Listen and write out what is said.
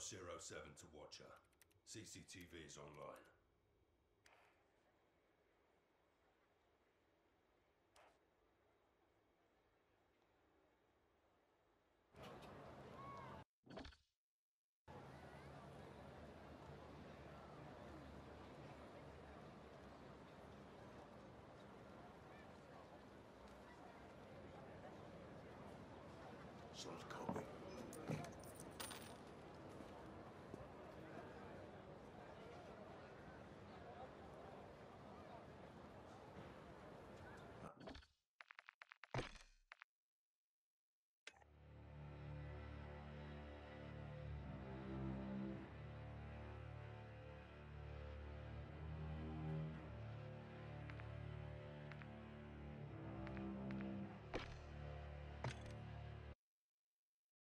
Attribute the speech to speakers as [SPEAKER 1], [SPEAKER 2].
[SPEAKER 1] Bravo 07 to Watcher. CCTV is online. Someone's coming.